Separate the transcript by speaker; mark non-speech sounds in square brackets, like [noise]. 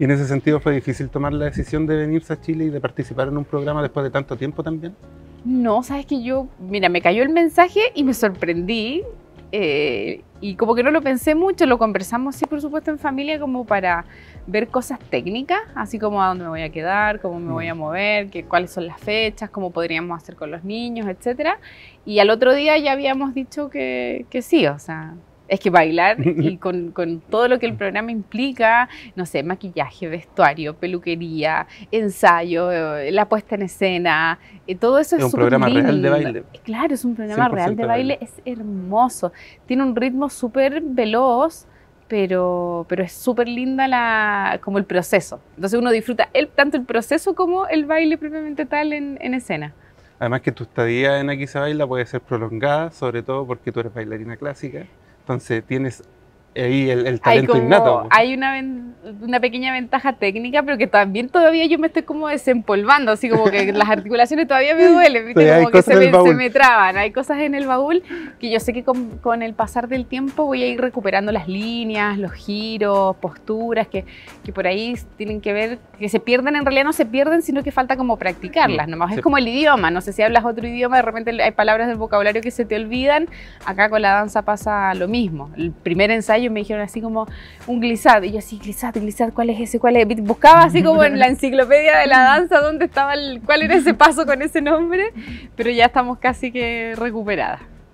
Speaker 1: ¿Y en ese sentido fue difícil tomar la decisión de venirse a Chile y de participar en un programa después de tanto tiempo también?
Speaker 2: No, sabes que yo, mira, me cayó el mensaje y me sorprendí. eh, y como que no lo pensé mucho, lo conversamos sí, por supuesto, en familia, como para ver cosas técnicas, así como a dónde me voy a quedar, cómo me voy a mover, que, cuáles son las fechas, cómo podríamos hacer con los niños, etcétera. Y al otro día ya habíamos dicho que, que sí, o sea, es que bailar y [laughs] con, con todo lo que el programa implica, no sé, maquillaje, vestuario, peluquería, ensayo, eh, la puesta en escena, eh, todo eso es,
Speaker 1: Es un programa real de baile.
Speaker 2: Claro, es un programa
Speaker 1: 100%
Speaker 2: real de baile. es hermoso. Tiene un ritmo súper veloz, pero, pero es súper linda la, como el proceso. Entonces uno disfruta el, tanto el proceso como el baile propiamente tal en, en escena.
Speaker 1: Además que tu estadía en Aquí se baila puede ser prolongada, sobre todo porque tú eres bailarina clásica. Entonces tienes ahí el, el
Speaker 2: Hay,
Speaker 1: talento
Speaker 2: como,
Speaker 1: innato.
Speaker 2: hay una, ven- una pequeña ventaja técnica, pero que también todavía yo me estoy como desempolvando, así como que las articulaciones todavía me duelen, ¿viste? [laughs]
Speaker 1: Sí, hay
Speaker 2: como que se me, se me traban, hay cosas en el baúl que yo sé que con, con el pasar del tiempo voy a ir recuperando las líneas, los giros, posturas, que, que por ahí tienen que ver, que se pierden, en realidad no se pierden, sino que falta como practicarlas,
Speaker 1: Mm,
Speaker 2: nomás
Speaker 1: sí.
Speaker 2: es como el idioma, no sé si hablas otro idioma, de repente hay palabras del vocabulario que se te olvidan, acá con la danza pasa lo mismo. El primer ensayo me dijeron así como un glissade, y yo así, glissade, glissade, ¿cuál es ese? ¿Cuál es? Buscaba así como en la [laughs] enciclopedia de la danza dónde estaba el, cuál era ese paso con ese nombre, pero ya estamos casi que recuperadas.